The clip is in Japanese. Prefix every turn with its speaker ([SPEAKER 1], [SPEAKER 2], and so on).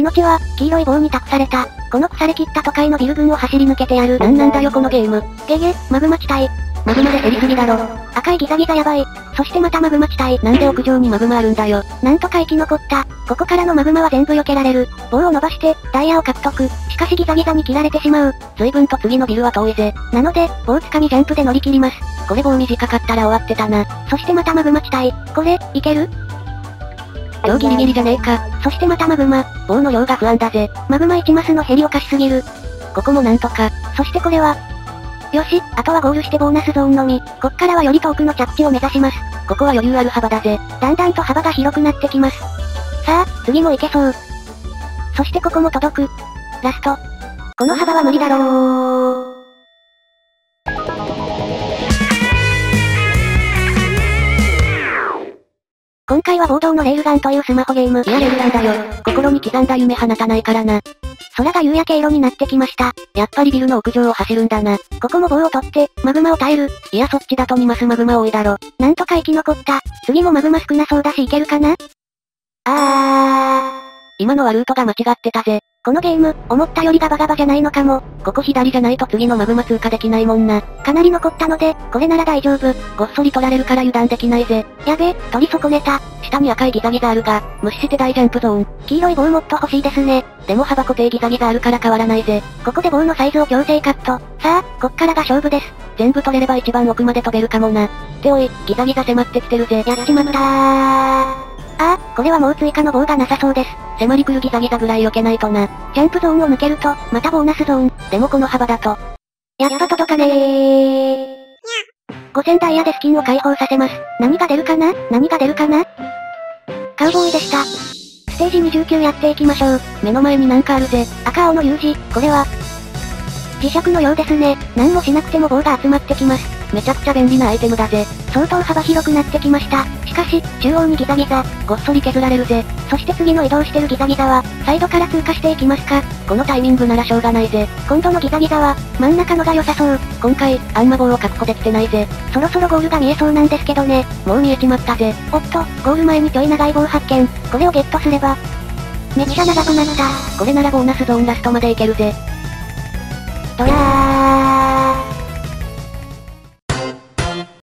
[SPEAKER 1] 命は、黄色い棒に託された。この腐れ切った都会のビル群を走り抜けてやる。なんなんだよこのゲーム。ゲゲ、マグマ地帯。
[SPEAKER 2] マグマで減りすぎだろ。
[SPEAKER 1] 赤いギザギザやばい。そしてまたマグマ地帯。
[SPEAKER 2] なんで屋上にマグマあるんだよ。
[SPEAKER 1] なんとか生き残った。ここからのマグマは全部避けられる。棒を伸ばして、ダイヤを獲得。しかしギザギザに切られてしまう。
[SPEAKER 2] 随分と次のビルは遠いぜ。
[SPEAKER 1] なので、棒掴みジャンプで乗り切ります。
[SPEAKER 2] これ棒短かったら終わってたな。
[SPEAKER 1] そしてまたマグマ地帯。これ、いける？
[SPEAKER 2] 超ギリギリじゃねえか。
[SPEAKER 1] そしてまたマグマ。
[SPEAKER 2] 棒の量が不安だぜ。
[SPEAKER 1] マグマ1マスのヘリおかしすぎる。
[SPEAKER 2] ここもなんとか。
[SPEAKER 1] そしてこれは。よし、あとはゴールしてボーナスゾーンのみ。こっからはより遠くの着地を目指します。
[SPEAKER 2] ここは余裕ある幅だぜ。
[SPEAKER 1] だんだんと幅が広くなってきます。さあ、次も行けそう。そしてここも届く。ラスト。この幅は無理だろう。今回は暴動のレールガンというスマホゲーム。
[SPEAKER 2] いやレールガンだよ。心に刻んだ夢放たないからな。
[SPEAKER 1] 空が夕焼け色になってきました。
[SPEAKER 2] やっぱりビルの屋上を走るんだな。
[SPEAKER 1] ここも棒を取って、マグマを耐える。
[SPEAKER 2] いやそっちだと2マスマグマ多いだろ。
[SPEAKER 1] なんとか生き残った。次もマグマ少なそうだしいけるかな？あー。
[SPEAKER 2] 今のはルートが間違ってたぜ。
[SPEAKER 1] このゲーム、思ったよりガバガバじゃないのかも。
[SPEAKER 2] ここ左じゃないと次のマグマ通過できないもんな。
[SPEAKER 1] かなり残ったので、これなら大丈夫。
[SPEAKER 2] ごっそり取られるから油断できないぜ。
[SPEAKER 1] やべ、取り損ねた。
[SPEAKER 2] 下に赤いギザギザあるが、無視して大ジャンプゾーン。
[SPEAKER 1] 黄色い棒もっと欲しいですね。
[SPEAKER 2] でも幅固定ギザギザあるから変わらないぜ。
[SPEAKER 1] ここで棒のサイズを強制カット。さあ、こっからが勝負です。
[SPEAKER 2] 全部取れれば一番奥まで飛べるかもな。っておい、ギザギザ迫ってきてるぜ。
[SPEAKER 1] やっちまったー。ああ、これはもう追加の棒がなさそうです。
[SPEAKER 2] 迫り来るギザギザぐらい避けないとな。
[SPEAKER 1] ジャンプゾーンを抜けると、またボーナスゾーン。
[SPEAKER 2] でもこの幅だと。
[SPEAKER 1] やっぱ届かねー。5000ダイヤでスキンを解放させます。何が出るかな？何が出るかな？カウボーイでした。ステージ29やっていきましょう。
[SPEAKER 2] 目の前になんかあるぜ。
[SPEAKER 1] 赤青の U 字、これは。磁石のようですね。何もしなくても棒が集まってきます。
[SPEAKER 2] めちゃくちゃ便利なアイテムだぜ。
[SPEAKER 1] 相当幅広くなってきました。しかし、中央にギザギザ、
[SPEAKER 2] ごっそり削られるぜ。
[SPEAKER 1] そして次の移動してるギザギザは、サイドから通過していきますか。
[SPEAKER 2] このタイミングならしょうがないぜ。
[SPEAKER 1] 今度のギザギザは、真ん中のが良さそう。
[SPEAKER 2] 今回、あんま棒を確保できてないぜ。
[SPEAKER 1] そろそろゴールが見えそうなんですけどね。
[SPEAKER 2] もう見えちまったぜ。
[SPEAKER 1] おっと、ゴール前にちょい長い棒発見。これをゲットすれば、めっちゃ長くなった。
[SPEAKER 2] これならボーナスゾーンラストまでいけるぜ。
[SPEAKER 1] ドラー。